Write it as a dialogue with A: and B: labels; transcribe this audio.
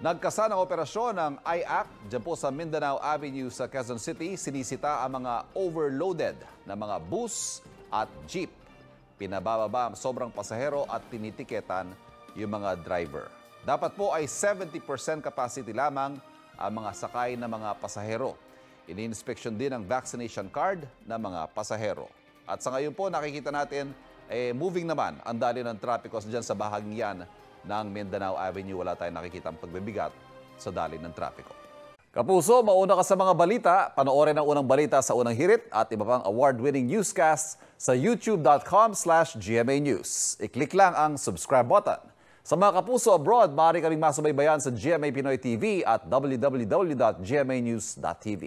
A: Nagkasa ng operasyon ng IAC dyan po sa Mindanao Avenue sa Quezon City. Sinisita ang mga overloaded na mga bus at jeep. Pinabababa ang sobrang pasahero at tinitiketan yung mga driver. Dapat po ay 70% capacity lamang ang mga sakay na mga pasahero. Ini-inspection din ang vaccination card ng mga pasahero. At sa ngayon po nakikita natin, eh, moving naman ang dali ng trapiko dyan sa bahaging yan ng Mindanao Avenue. Wala tayong nakikita pagbibigat sa dali ng trapiko. Kapuso, mauna ka sa mga balita. Panoorin ang unang balita sa unang hirit at iba pang award-winning newscast sa youtube.com slash GMA News. I-click lang ang subscribe button. Sa mga kapuso abroad, maaari kaming masubaybayan sa GMA Pinoy TV at www.gmanews.tv.